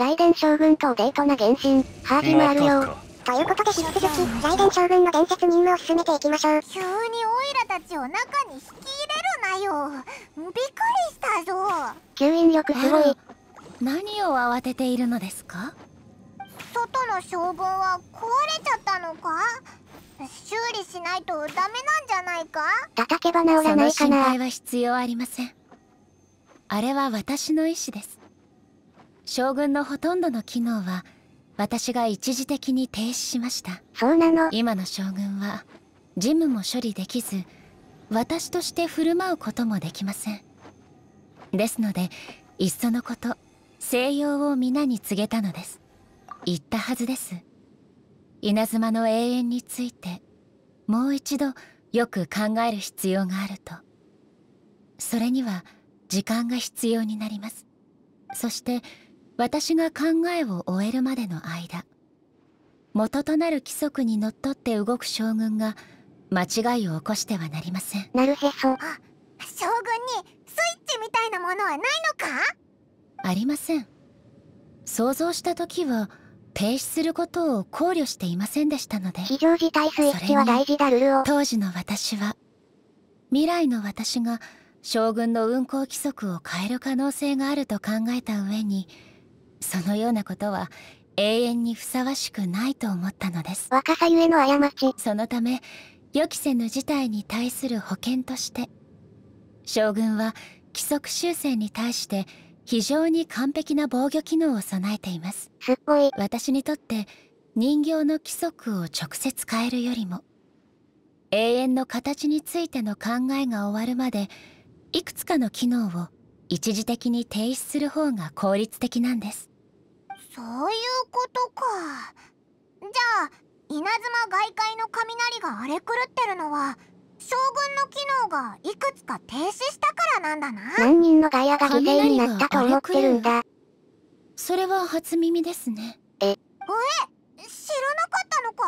雷電将軍とデートな原神、ハージもあるよ。ということで引き続き、雷電将軍の伝説任務を進めていきましょう。急にオイラたちを中に引き入れるなよ。びっくりしたぞ。吸引力すごい。何を慌てているのですか？外の将軍は壊れちゃったのか？修理しないとダメなんじゃないか？叩けば治らないかなその心配は必要ありませんあれは私の意思です将軍のほとんどの機能は私が一時的に停止しました。そうなの。今の将軍は事務も処理できず私として振る舞うこともできません。ですのでいっそのこと西洋を皆に告げたのです。言ったはずです。稲妻の永遠についてもう一度よく考える必要があると。それには時間が必要になります。そして私が考えを終えるまでの間元となる規則にのっとって動く将軍が間違いを起こしてはなりません。なるへそ。将軍にスイッチみたいなものはないのか？ありません。想像した時は停止することを考慮していませんでしたので。非常事態スイッチは大事だルルを当時の私は未来の私が将軍の運行規則を変える可能性があると考えた上にそのようなことは永遠にふさわしくないと思ったのです。若さゆえの過ち。そのため予期せぬ事態に対する保険として将軍は規則修正に対して非常に完璧な防御機能を備えています。すっごい。私にとって人形の規則を直接変えるよりも永遠の形についての考えが終わるまでいくつかの機能を一時的に停止する方が効率的なんですそういうことか。じゃあ稲妻外界の雷が荒れ狂ってるのは将軍の機能がいくつか停止したからなんだな。何人のガイアが犠牲になったと思ってるんだそれは初耳ですね。え？え？知らなかったのか？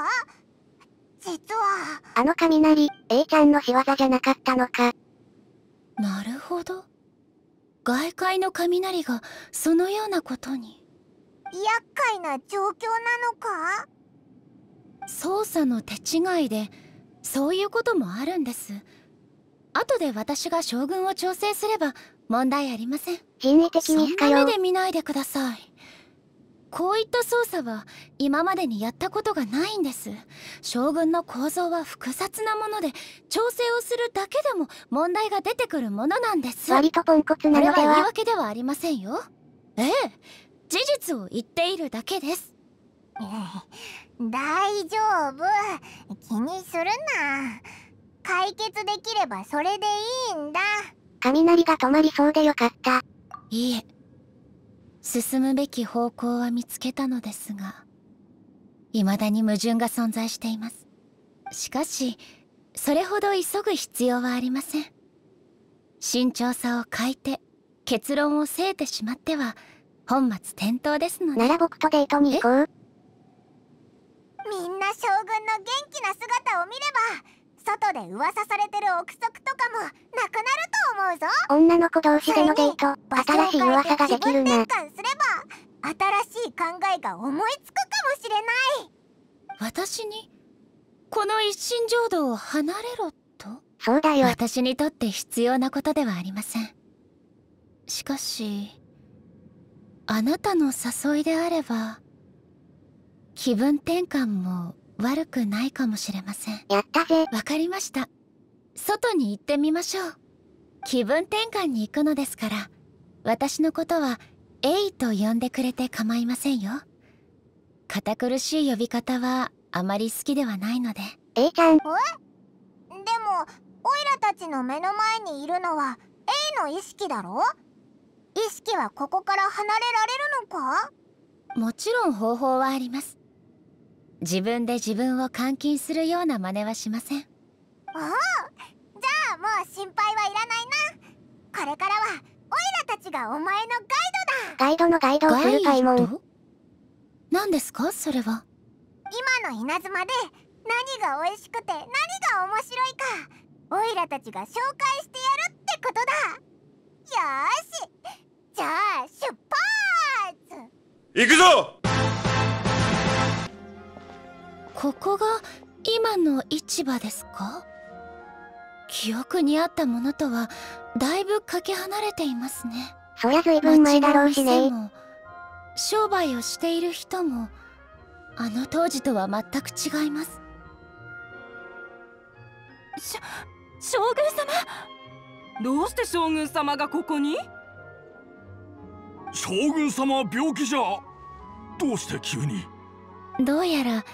実は。あの雷 A ちゃんの仕業じゃなかったのか。なるほど。外界の雷がそのようなことに厄介な状況なのか？操作の手違いでそういうこともあるんです。後で私が将軍を調整すれば問題ありません。人為的に不目で見ないでください。こういった操作は今までにやったことがないんです。将軍の構造は複雑なもので調整をするだけでも問題が出てくるものなんです。割とポンコツなこれは言いのでは訳ではありませんよええ事実を言っているだけです。大丈夫。気にするな。解決できればそれでいいんだ。雷が止まりそうでよかった。いいえ。進むべき方向は見つけたのですが未だに矛盾が存在しています。しかしそれほど急ぐ必要はありません。慎重さを欠いて結論をせいてしまっては本末転倒ですので。なら僕とデートに行こう。みんな将軍の元気な姿を見れば外で噂されてる憶測とかもなくなると思うぞ。女の子同士でのデート新しい噂ができるな。転換すれば新しい考えが思いつくかもしれない。私にこの一心浄土を離れろと？そうだよ。私にとって必要なことではありません。しかしあなたの誘いであれば気分転換も悪くないかもしれません。やったぜ。わかりました。外に行ってみましょう。気分転換に行くのですから私のことはエイと呼んでくれて構いませんよ。堅苦しい呼び方はあまり好きではないので。A ちゃん。でもオイラたちの目の前にいるのは A の意識だろ？意識はここから離れられるのか？もちろん方法はあります。自分で自分を監禁するような真似はしません。おおじゃあもう心配はいらないな。これからはオイラたちがお前のガイガイドのガイドをするかいもんド？何ですか？それは。ドだ今の稲妻で何が美味しくて何が面白いかオイラたちが紹介してやるってことだし。じゃあ出発！行くぞ！ここが今の市場ですか？記憶にあったものとはだいぶかけ離れていますね。そりゃ随分前だろうしね。商売をしている人もあの当時とは全く違います。し将軍様どうして将軍様がここに？将軍様は病気じゃ。どうして急に？どうやら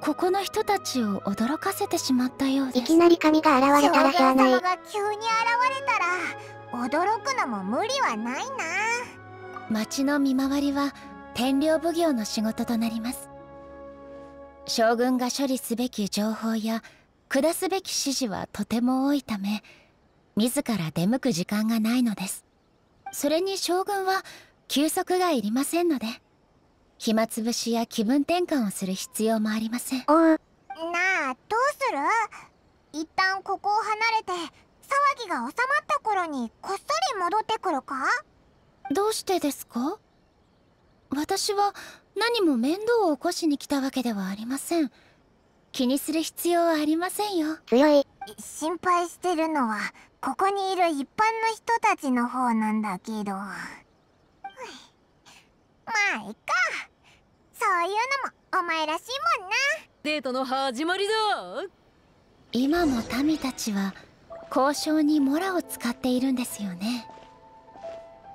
ここの人たちを驚かせてしまったようです。いきなり神が現れたらしゃあない将軍様が急に現れたら驚くのも無理はないな。町の見回りは天領奉行の仕事となります。将軍が処理すべき情報や下すべき指示はとても多いため自ら出向く時間がないのです。それに将軍は休息がいりませんので暇つぶしや気分転換をする必要もありません。なあどうする？一旦ここを離れて騒ぎが収まった頃にこっそり戻ってくるか？どうしてですか？私は何も面倒を起こしに来たわけではありません。気にする必要はありませんよ。強い心配してるのはここにいる一般の人たちの方なんだけど。まあいっか。そういうのもお前らしいもんな。デートの始まりだ。今も民たちは交渉にモラを使っているんですよね。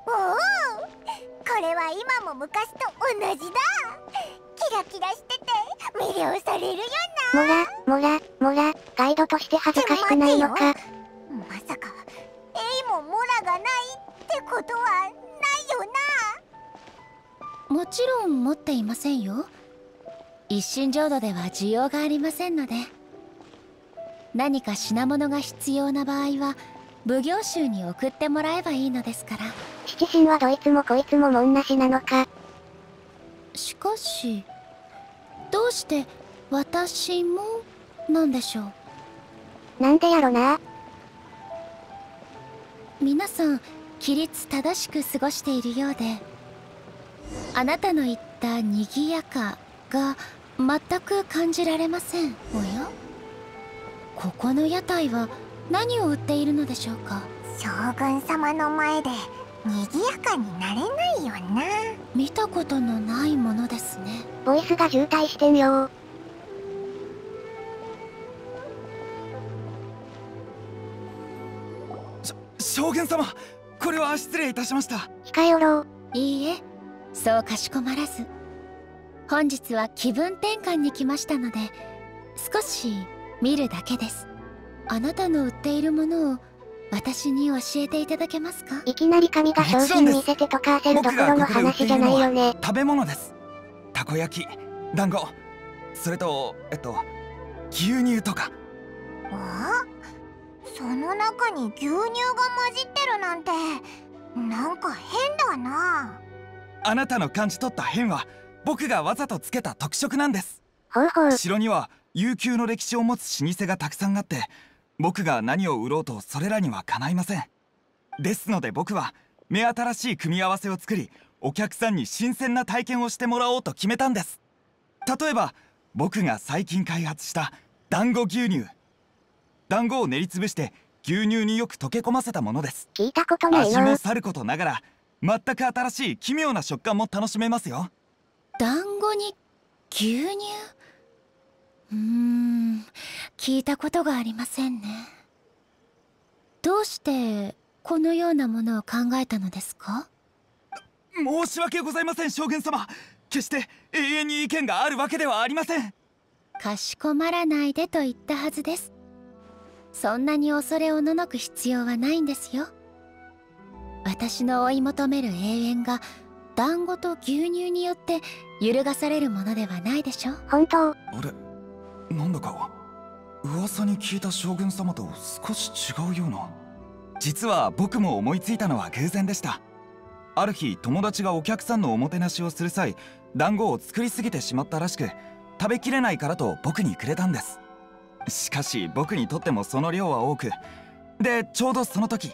おおこれは今も昔と同じだ。キラキラしてて魅了されるよモラモラモラガイドとして恥ずかしくないのかさかエイもモラがないってことはないよもちろん持っていませんよ。一心浄土では需要がありませんので。何か品物が必要な場合は奉行衆に送ってもらえばいいのですから。七神はどいつもこいつも門なしなのか。しかしどうして私もなんでしょう。なんでやろな皆さん規律正しく過ごしているようで。あなたの言った賑やかが全く感じられませんおや？ここの屋台は何を売っているのでしょうか？な将軍様の前で賑やかになれないよな。見たことのないものですね。ボイスが渋滞してんよ将軍様これは失礼いたしました。控えおろう。いいえ。そうかしこまらず。本日は気分転換に来ましたので少し見るだけです。あなたの売っているものを私に教えていただけますか？いきなり神が商品見せてとか焦るどころの話じゃないよね。食べ物です。たこ焼き団子それとえっと牛乳とか。おその中に牛乳が混じってるなんてなんか変だな。あなたの感じ取った変は僕がわざとつけた特色なんです。ほうほう城には悠久の歴史を持つ老舗がたくさんあって僕が何を売ろうとそれらにはかないません。ですので僕は目新しい組み合わせを作りお客さんに新鮮な体験をしてもらおうと決めたんです。例えば僕が最近開発した団子牛乳団子を練りつぶして牛乳によく溶け込ませたものです。聞いたことな。い味ものさることながら全く新しい奇妙な食感も楽しめますよ。団子に牛乳？うーん。聞いたことがありませんね。どうしてこのようなものを考えたのですか？申し訳ございません将軍様。決して永遠に意見があるわけではありません。かしこまらないでと言ったはずですそんなに恐れおののく必要はないんですよ。私の追い求める永遠が団子と牛乳によって揺るがされるものではないでしょ本当。あれなんだか噂に聞いた将軍様と少し違うような。実は僕も思いついたのは偶然でした。ある日友達がお客さんのおもてなしをする際団子を作りすぎてしまったらしく食べきれないからと僕にくれたんですしかし僕にとってもその量は多く。でちょうどその時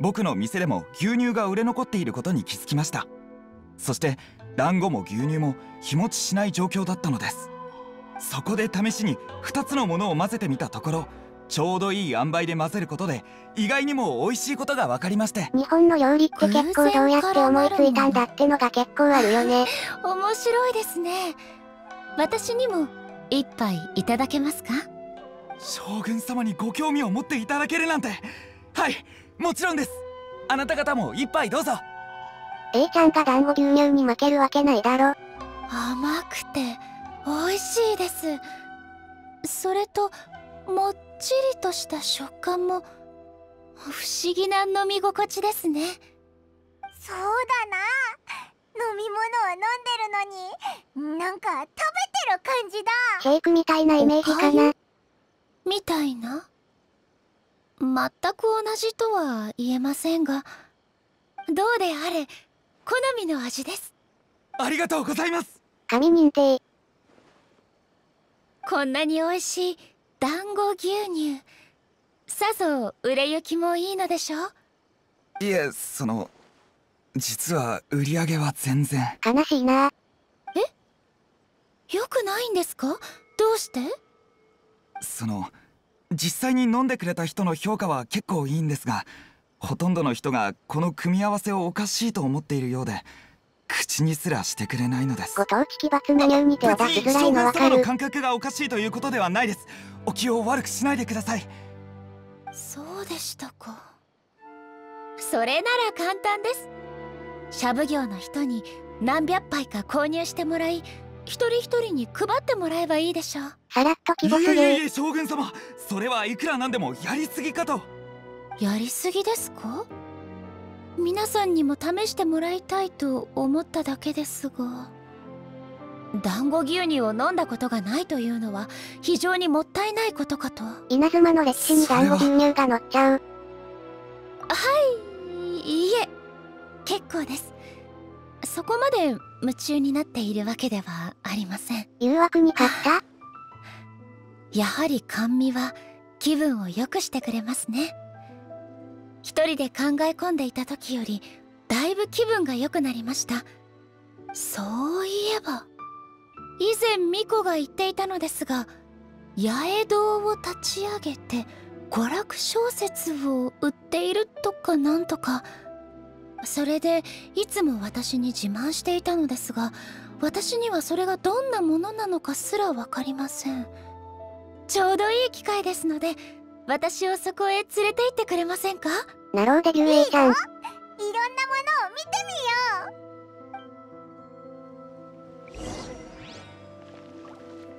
僕の店でも牛乳が売れ残っていることに気づきました。そして団子も牛乳も日持ちしない状況だったのです。そこで試しに2つのものを混ぜてみたところちょうどいい塩梅で混ぜることで意外にも美味しいことが分かりまして。日本の料理って結構どうやって思いついたんだってのが結構あるよね。面白いですね。私にも一杯いただけますか？将軍様にご興味を持っていただけるなんて。はいもちろんです。あなた方も一杯どうぞ。A ちゃんが団子牛乳に負けるわけないだろ。甘くて美味しいです。それともっちりとした食感も不思議な飲み心地ですね。そうだな。飲み物は飲んでるのになんか食べてる感じだ。シェイクみたいなイメージかな。みたいな？全く同じとは言えませんがどうであれ好みの味です。ありがとうございます。神認定。こんなに美味しい団子牛乳。さぞ売れ行きもいいのでしょう？いえその実は売り上げは全然。悲しいな。よくないんですか？どうして？その実際に飲んでくれた人の評価は結構いいんですがほとんどの人がこの組み合わせをおかしいと思っているようで口にすらしてくれないのです。ご当地奇抜メニューに手を出しづらいのわかる。の感覚がおかしいということではないです。お気を悪くしないでください。そうでしたか。それなら簡単です。シャブ業の人に何百杯か購入してもらい一人一人に配ってもらえばいいでしょう。さらっと希い望する。えいえいえ将軍様。それはいくらなんでもやりすぎかと。やりすぎですか？皆さんにも試してもらいたいと思っただけですが。団子牛乳を飲んだことがないというのは非常にもったいないことかと。稲妻の歴史に団子牛乳が乗っちゃう。いいえ。結構ですそこまで夢中になっているわけではありません。誘惑に勝った？やはり甘味は気分を良くしてくれますね。一人で考え込んでいた時よりだいぶ気分が良くなりました。そういえば以前巫女が言っていたのですが八重堂を立ち上げて娯楽小説を売っているとかなんとかそれでいつも私に自慢していたのですが私にはそれがどんなものなのかすら分かりません。ちょうどいい機会ですので私をそこへ連れて行ってくれませんか？ナローデビュー A ちゃん。いろんなものを見て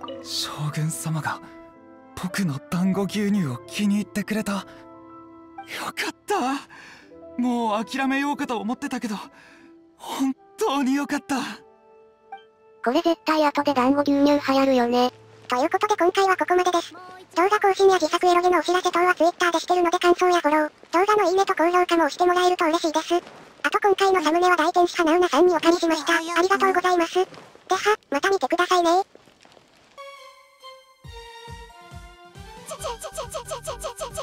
みよう。将軍様が僕の団子牛乳を気に入ってくれた。よかったもう諦めようかと思ってたけど本当によかった。これ絶対後で団子牛乳流行るよね。ということで今回はここまでです。動画更新や自作エロゲのお知らせ等は Twitter でしてるので感想やフォロー。動画のいいねと高評価も押してもらえると嬉しいです。あと今回のサムネは大天使花うなさんにお借りしました。ありがとうございます。ではまた見てくださいね。チェチェチェチェチェチチチチチチ